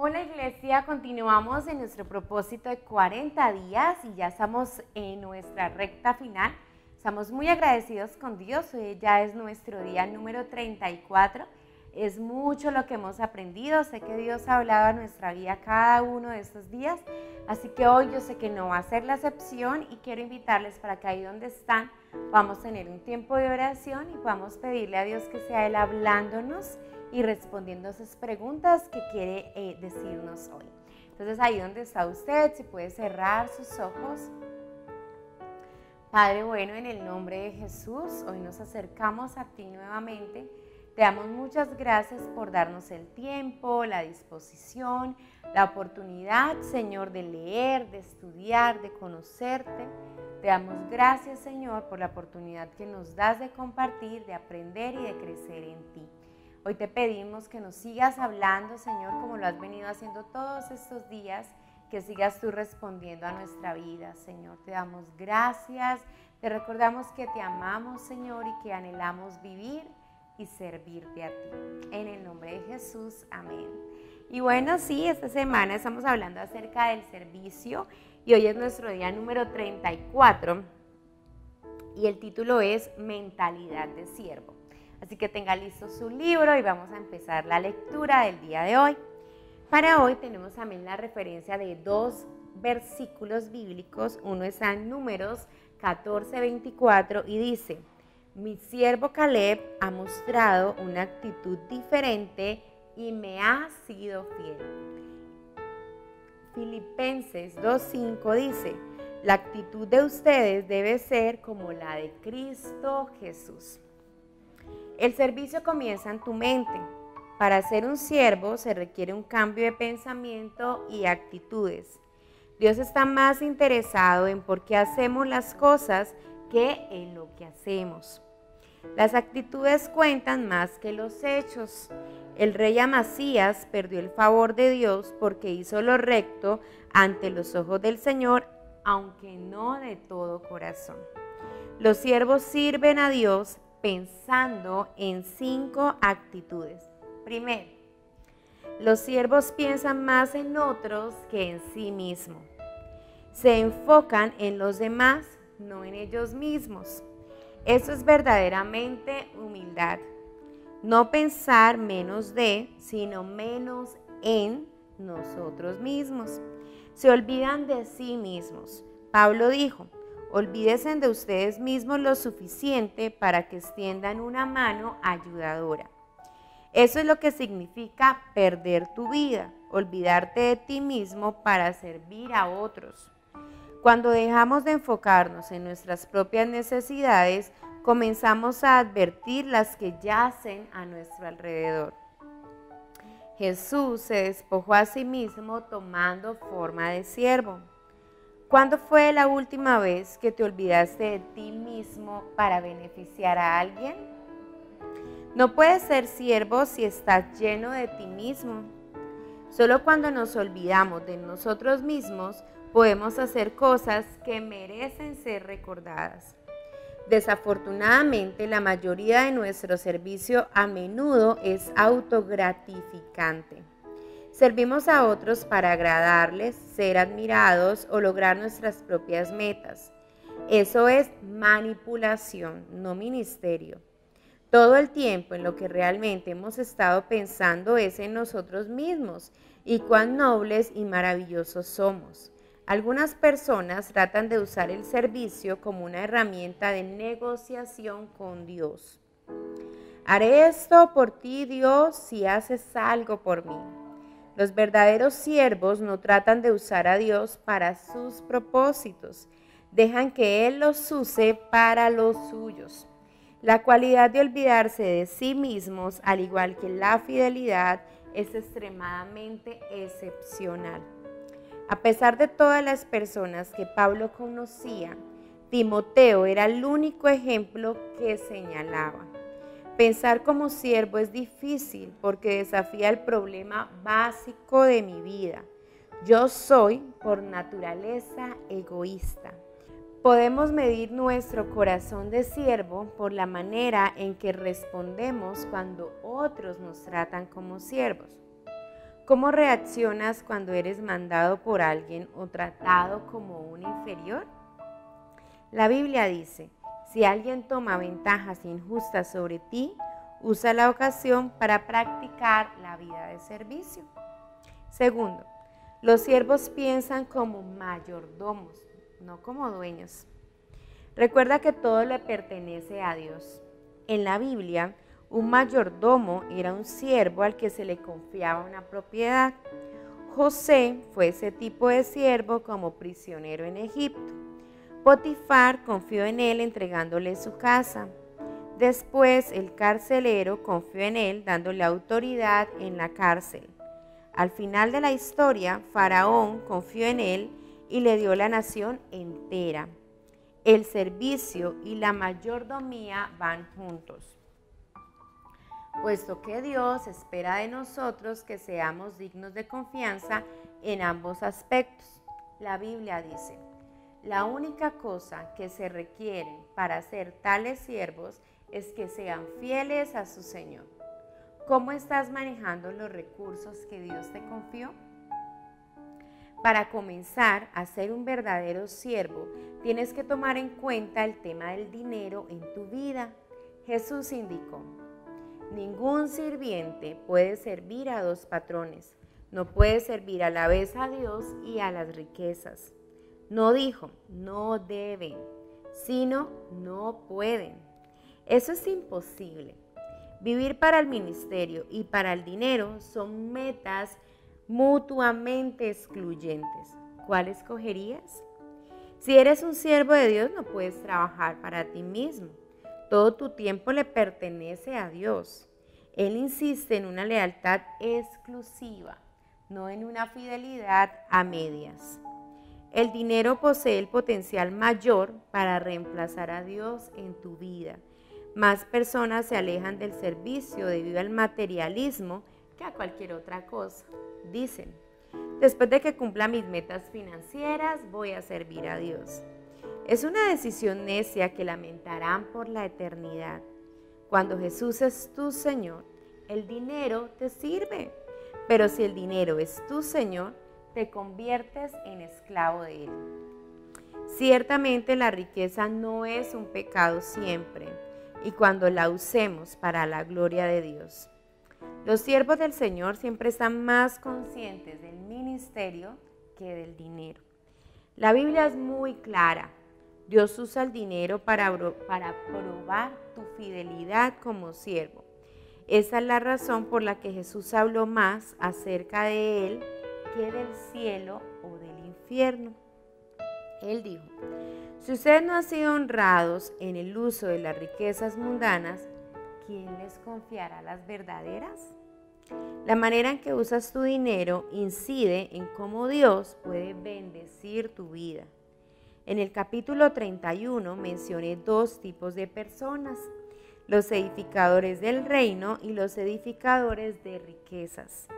Hola iglesia, continuamos en nuestro propósito de 40 días y ya estamos en nuestra recta final. Estamos muy agradecidos con Dios, hoy ya es nuestro día número 34. Es mucho lo que hemos aprendido, sé que Dios ha hablado a nuestra vida cada uno de estos días, así que hoy yo sé que no va a ser la excepción y quiero invitarles para que ahí donde están vamos a tener un tiempo de oración y podamos pedirle a Dios que sea Él hablándonos y respondiendo esas preguntas que quiere eh, decirnos hoy. Entonces ahí donde está usted, si puede cerrar sus ojos. Padre bueno, en el nombre de Jesús, hoy nos acercamos a ti nuevamente. Te damos muchas gracias por darnos el tiempo, la disposición, la oportunidad, Señor, de leer, de estudiar, de conocerte. Te damos gracias, Señor, por la oportunidad que nos das de compartir, de aprender y de crecer en ti. Hoy te pedimos que nos sigas hablando, Señor, como lo has venido haciendo todos estos días, que sigas tú respondiendo a nuestra vida, Señor. Te damos gracias, te recordamos que te amamos, Señor, y que anhelamos vivir y servirte a ti. En el nombre de Jesús, amén. Y bueno, sí, esta semana estamos hablando acerca del servicio y hoy es nuestro día número 34 y el título es Mentalidad de Siervo. Así que tenga listo su libro y vamos a empezar la lectura del día de hoy. Para hoy tenemos también la referencia de dos versículos bíblicos. Uno está en Números 14, 24 y dice, mi siervo Caleb ha mostrado una actitud diferente y me ha sido fiel. Filipenses 2.5 dice, la actitud de ustedes debe ser como la de Cristo Jesús. El servicio comienza en tu mente. Para ser un siervo se requiere un cambio de pensamiento y actitudes. Dios está más interesado en por qué hacemos las cosas que en lo que hacemos. Las actitudes cuentan más que los hechos. El rey Amasías perdió el favor de Dios porque hizo lo recto ante los ojos del Señor, aunque no de todo corazón. Los siervos sirven a Dios pensando en cinco actitudes. Primero, los siervos piensan más en otros que en sí mismos. Se enfocan en los demás, no en ellos mismos. Eso es verdaderamente humildad. No pensar menos de, sino menos en nosotros mismos. Se olvidan de sí mismos. Pablo dijo, Olvídense de ustedes mismos lo suficiente para que extiendan una mano ayudadora. Eso es lo que significa perder tu vida, olvidarte de ti mismo para servir a otros. Cuando dejamos de enfocarnos en nuestras propias necesidades, comenzamos a advertir las que yacen a nuestro alrededor. Jesús se despojó a sí mismo tomando forma de siervo. ¿Cuándo fue la última vez que te olvidaste de ti mismo para beneficiar a alguien? No puedes ser siervo si estás lleno de ti mismo. Solo cuando nos olvidamos de nosotros mismos podemos hacer cosas que merecen ser recordadas. Desafortunadamente, la mayoría de nuestro servicio a menudo es autogratificante. Servimos a otros para agradarles, ser admirados o lograr nuestras propias metas. Eso es manipulación, no ministerio. Todo el tiempo en lo que realmente hemos estado pensando es en nosotros mismos y cuán nobles y maravillosos somos. Algunas personas tratan de usar el servicio como una herramienta de negociación con Dios. Haré esto por ti, Dios, si haces algo por mí. Los verdaderos siervos no tratan de usar a Dios para sus propósitos, dejan que Él los use para los suyos. La cualidad de olvidarse de sí mismos, al igual que la fidelidad, es extremadamente excepcional. A pesar de todas las personas que Pablo conocía, Timoteo era el único ejemplo que señalaba. Pensar como siervo es difícil porque desafía el problema básico de mi vida. Yo soy por naturaleza egoísta. Podemos medir nuestro corazón de siervo por la manera en que respondemos cuando otros nos tratan como siervos. ¿Cómo reaccionas cuando eres mandado por alguien o tratado como un inferior? La Biblia dice, si alguien toma ventajas injustas sobre ti, usa la ocasión para practicar la vida de servicio. Segundo, los siervos piensan como mayordomos, no como dueños. Recuerda que todo le pertenece a Dios. En la Biblia, un mayordomo era un siervo al que se le confiaba una propiedad. José fue ese tipo de siervo como prisionero en Egipto. Potifar confió en él entregándole su casa. Después el carcelero confió en él dándole autoridad en la cárcel. Al final de la historia, Faraón confió en él y le dio la nación entera. El servicio y la mayordomía van juntos puesto que Dios espera de nosotros que seamos dignos de confianza en ambos aspectos. La Biblia dice, la única cosa que se requiere para ser tales siervos es que sean fieles a su Señor. ¿Cómo estás manejando los recursos que Dios te confió? Para comenzar a ser un verdadero siervo, tienes que tomar en cuenta el tema del dinero en tu vida. Jesús indicó, Ningún sirviente puede servir a dos patrones. No puede servir a la vez a Dios y a las riquezas. No dijo, no deben, sino no pueden. Eso es imposible. Vivir para el ministerio y para el dinero son metas mutuamente excluyentes. ¿Cuál escogerías? Si eres un siervo de Dios, no puedes trabajar para ti mismo. Todo tu tiempo le pertenece a Dios. Él insiste en una lealtad exclusiva, no en una fidelidad a medias. El dinero posee el potencial mayor para reemplazar a Dios en tu vida. Más personas se alejan del servicio debido al materialismo que a cualquier otra cosa. Dicen, después de que cumpla mis metas financieras, voy a servir a Dios. Es una decisión necia que lamentarán por la eternidad. Cuando Jesús es tu Señor, el dinero te sirve. Pero si el dinero es tu Señor, te conviertes en esclavo de Él. Ciertamente la riqueza no es un pecado siempre y cuando la usemos para la gloria de Dios. Los siervos del Señor siempre están más conscientes del ministerio que del dinero. La Biblia es muy clara. Dios usa el dinero para, para probar tu fidelidad como siervo. Esa es la razón por la que Jesús habló más acerca de él que del cielo o del infierno. Él dijo, si ustedes no han sido honrados en el uso de las riquezas mundanas, ¿quién les confiará las verdaderas? La manera en que usas tu dinero incide en cómo Dios puede bendecir tu vida. En el capítulo 31 mencioné dos tipos de personas, los edificadores del reino y los edificadores de riquezas.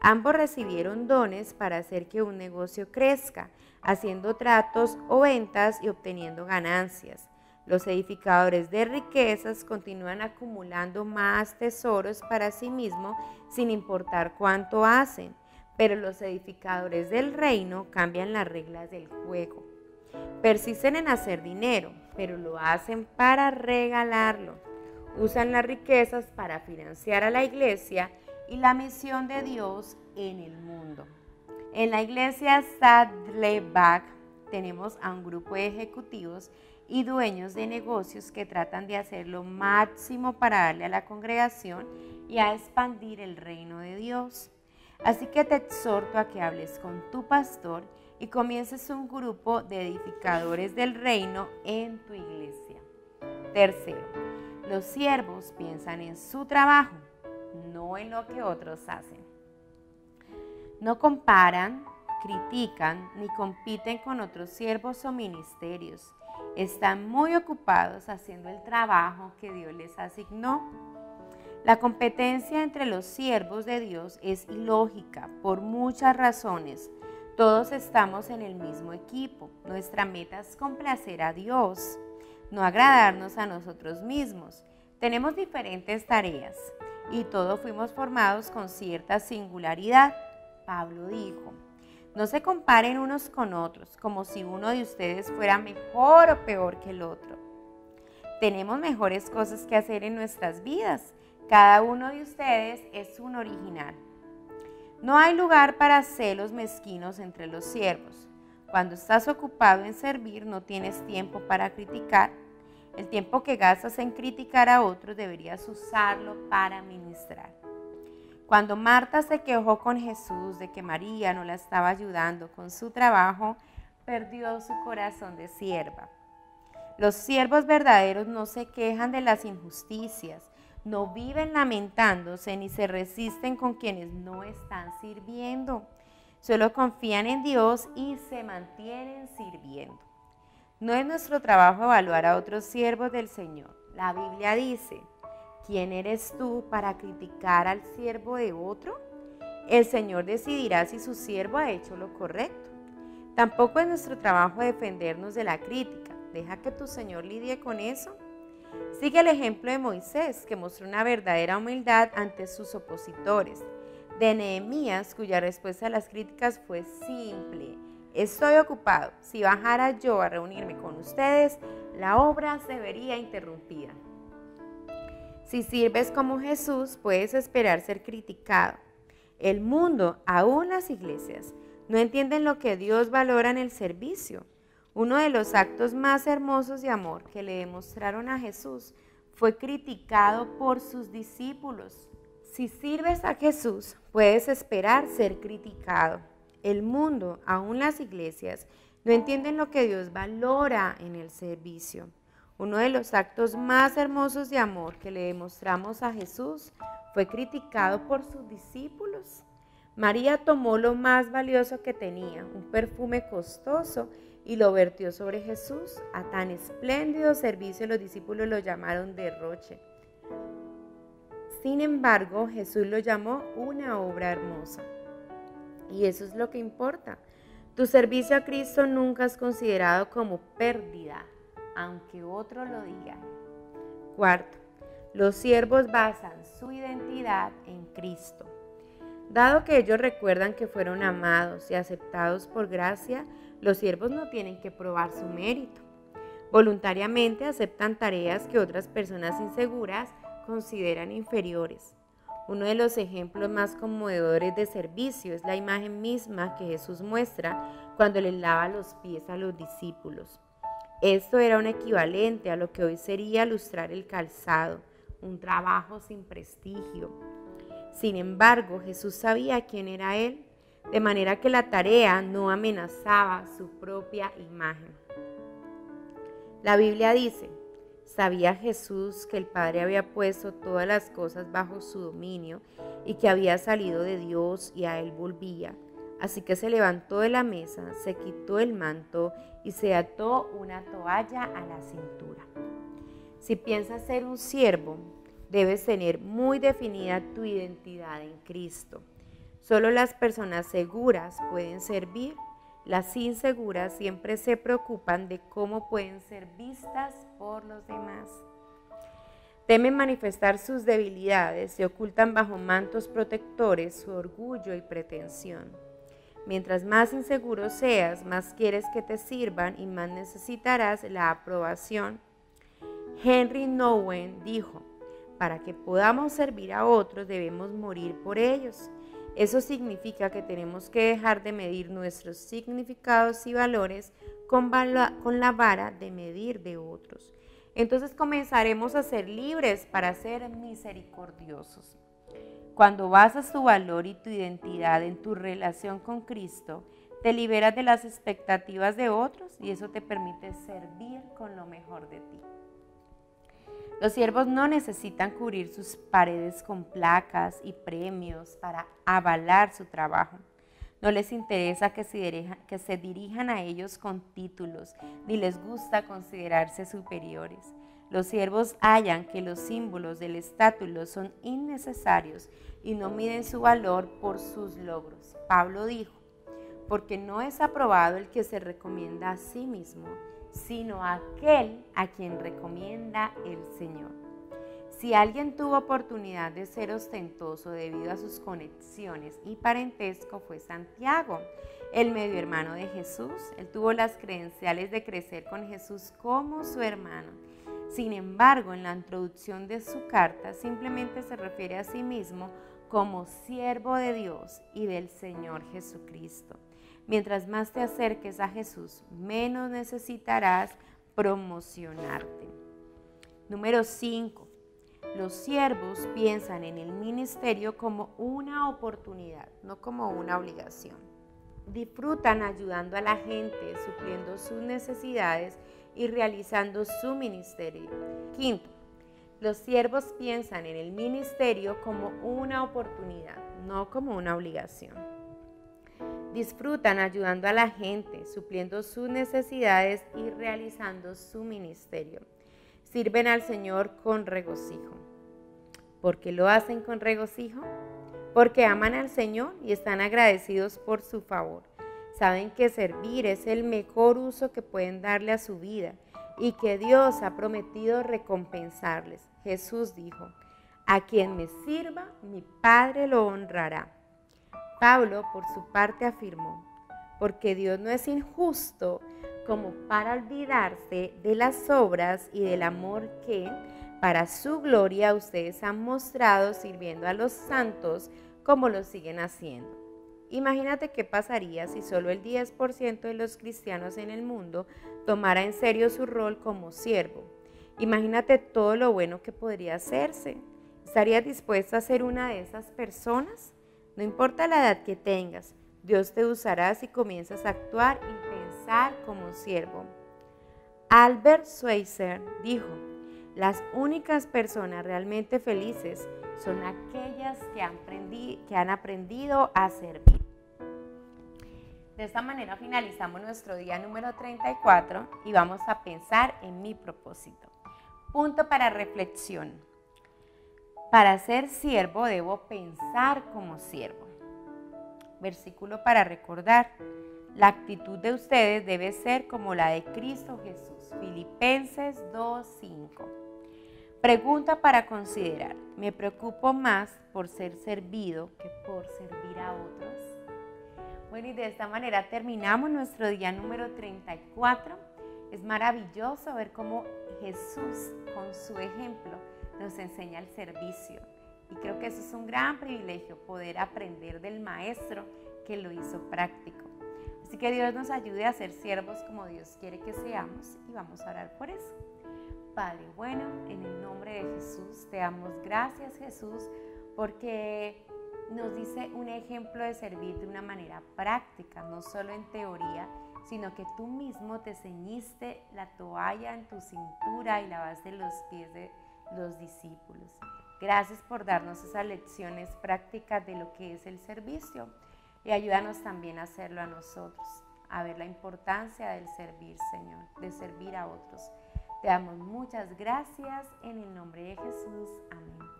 Ambos recibieron dones para hacer que un negocio crezca, haciendo tratos o ventas y obteniendo ganancias. Los edificadores de riquezas continúan acumulando más tesoros para sí mismos sin importar cuánto hacen, pero los edificadores del reino cambian las reglas del juego. Persisten en hacer dinero, pero lo hacen para regalarlo. Usan las riquezas para financiar a la iglesia y la misión de Dios en el mundo. En la iglesia Sadleback tenemos a un grupo de ejecutivos y dueños de negocios que tratan de hacer lo máximo para darle a la congregación y a expandir el reino de Dios. Así que te exhorto a que hables con tu pastor y comiences un grupo de edificadores del reino en tu iglesia. Tercero, los siervos piensan en su trabajo, no en lo que otros hacen. No comparan, critican ni compiten con otros siervos o ministerios. Están muy ocupados haciendo el trabajo que Dios les asignó. La competencia entre los siervos de Dios es ilógica por muchas razones todos estamos en el mismo equipo. Nuestra meta es complacer a Dios, no agradarnos a nosotros mismos. Tenemos diferentes tareas y todos fuimos formados con cierta singularidad. Pablo dijo, no se comparen unos con otros como si uno de ustedes fuera mejor o peor que el otro. Tenemos mejores cosas que hacer en nuestras vidas. Cada uno de ustedes es un original. No hay lugar para celos mezquinos entre los siervos. Cuando estás ocupado en servir, no tienes tiempo para criticar. El tiempo que gastas en criticar a otros deberías usarlo para ministrar. Cuando Marta se quejó con Jesús de que María no la estaba ayudando con su trabajo, perdió su corazón de sierva. Los siervos verdaderos no se quejan de las injusticias, no viven lamentándose ni se resisten con quienes no están sirviendo. Solo confían en Dios y se mantienen sirviendo. No es nuestro trabajo evaluar a otros siervos del Señor. La Biblia dice, ¿quién eres tú para criticar al siervo de otro? El Señor decidirá si su siervo ha hecho lo correcto. Tampoco es nuestro trabajo defendernos de la crítica. Deja que tu Señor lidie con eso. Sigue el ejemplo de Moisés, que mostró una verdadera humildad ante sus opositores. De Nehemías, cuya respuesta a las críticas fue simple. Estoy ocupado. Si bajara yo a reunirme con ustedes, la obra se vería interrumpida. Si sirves como Jesús, puedes esperar ser criticado. El mundo, aún las iglesias, no entienden lo que Dios valora en el servicio. Uno de los actos más hermosos de amor que le demostraron a Jesús fue criticado por sus discípulos. Si sirves a Jesús, puedes esperar ser criticado. El mundo, aún las iglesias, no entienden lo que Dios valora en el servicio. Uno de los actos más hermosos de amor que le demostramos a Jesús fue criticado por sus discípulos. María tomó lo más valioso que tenía, un perfume costoso, y lo vertió sobre Jesús. A tan espléndido servicio los discípulos lo llamaron derroche. Sin embargo, Jesús lo llamó una obra hermosa. Y eso es lo que importa. Tu servicio a Cristo nunca es considerado como pérdida, aunque otro lo diga. Cuarto, los siervos basan su identidad en Cristo. Dado que ellos recuerdan que fueron amados y aceptados por gracia, los siervos no tienen que probar su mérito. Voluntariamente aceptan tareas que otras personas inseguras consideran inferiores. Uno de los ejemplos más conmovedores de servicio es la imagen misma que Jesús muestra cuando le lava los pies a los discípulos. Esto era un equivalente a lo que hoy sería lustrar el calzado, un trabajo sin prestigio. Sin embargo, Jesús sabía quién era Él de manera que la tarea no amenazaba su propia imagen. La Biblia dice, sabía Jesús que el Padre había puesto todas las cosas bajo su dominio y que había salido de Dios y a él volvía. Así que se levantó de la mesa, se quitó el manto y se ató una toalla a la cintura. Si piensas ser un siervo, debes tener muy definida tu identidad en Cristo. Solo las personas seguras pueden servir. Las inseguras siempre se preocupan de cómo pueden ser vistas por los demás. Temen manifestar sus debilidades y ocultan bajo mantos protectores su orgullo y pretensión. Mientras más inseguro seas, más quieres que te sirvan y más necesitarás la aprobación. Henry Nowen dijo, para que podamos servir a otros debemos morir por ellos. Eso significa que tenemos que dejar de medir nuestros significados y valores con, la vara de medir de otros. Entonces comenzaremos a ser libres para ser misericordiosos. Cuando basas tu valor y tu identidad en tu relación con Cristo, te liberas de las expectativas de otros y eso te permite servir con lo mejor de ti. Los siervos no necesitan cubrir sus paredes con placas y premios para avalar su trabajo. No les interesa que se, dirijan, a ellos con títulos, ni les gusta considerarse superiores. Los siervos hallan que los símbolos del estátulo son innecesarios y no miden su valor por sus logros. Pablo dijo, porque no es aprobado el que se recomienda a sí mismo, sino aquel a quien recomienda el Señor. Si alguien tuvo oportunidad de ser ostentoso debido a sus conexiones y parentesco fue Santiago, el medio hermano de Jesús. Él tuvo las credenciales de crecer con Jesús como su hermano. Sin embargo, en la introducción de su carta simplemente se refiere a sí mismo como siervo de Dios y del Señor Jesucristo. Mientras más te acerques a Jesús, menos necesitarás promocionarte. Número 5. Los siervos piensan en el ministerio como una oportunidad, no como una obligación. Disfrutan ayudando a la gente, supliendo sus necesidades y realizando su ministerio. Quinto, los siervos piensan en el ministerio como una oportunidad, no como una obligación. Disfrutan ayudando a la gente, supliendo sus necesidades y realizando su ministerio sirven al Señor con regocijo. ¿Por qué lo hacen con regocijo? Porque aman al Señor y están agradecidos por su favor. Saben que servir es el mejor uso que pueden darle a su vida y que Dios ha prometido recompensarles. Jesús dijo, a quien me sirva, mi Padre lo honrará. Pablo, por su parte, afirmó, porque Dios no es injusto como para olvidarse de las obras y del amor que, para su gloria, ustedes han mostrado sirviendo a los santos como lo siguen haciendo. Imagínate qué pasaría si solo el 10% de los cristianos en el mundo tomara en serio su rol como siervo. Imagínate todo lo bueno que podría hacerse. ¿Estarías dispuesto a ser una de esas personas? No importa la edad que tengas, Dios te usará si comienzas a actuar y pensar como siervo. Albert Schweitzer dijo, las únicas personas realmente felices son aquellas que han aprendido a servir. De esta manera finalizamos nuestro día número 34 y vamos a pensar en mi propósito. Punto para reflexión. Para ser siervo debo pensar como siervo. Versículo para recordar. La actitud de ustedes debe ser como la de Cristo Jesús. Filipenses 2.5. Pregunta para considerar. ¿Me preocupo más por ser servido que por servir a otros? Bueno, y de esta manera terminamos nuestro día número 34. Es maravilloso ver cómo Jesús, con su ejemplo, nos enseña el servicio. Y creo que eso es un gran privilegio, poder aprender del Maestro que lo hizo práctico. Así que Dios nos ayude a ser siervos como Dios quiere que seamos y vamos a orar por eso. Padre, bueno, en el nombre de Jesús te damos gracias Jesús porque nos dice un ejemplo de servir de una manera práctica, no solo en teoría, sino que tú mismo te ceñiste la toalla en tu cintura y lavaste los pies de los discípulos. Gracias por darnos esas lecciones prácticas de lo que es el servicio y ayúdanos también a hacerlo a nosotros, a ver la importancia del servir, Señor, de servir a otros. Te damos muchas gracias en el nombre de Jesús. Amén.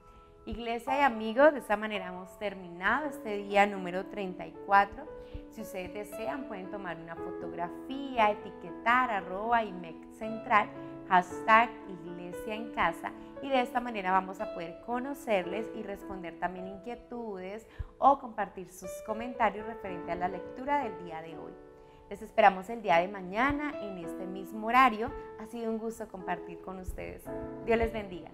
Iglesia y amigos, de esta manera hemos terminado este día número 34. Si ustedes desean, pueden tomar una fotografía, etiquetar arroba IMEC Central, hashtag Iglesia en Casa y de esta manera vamos a poder conocerles y responder también inquietudes o compartir sus comentarios referente a la lectura del día de hoy. Les esperamos el día de mañana en este mismo horario. Ha sido un gusto compartir con ustedes. Dios les bendiga.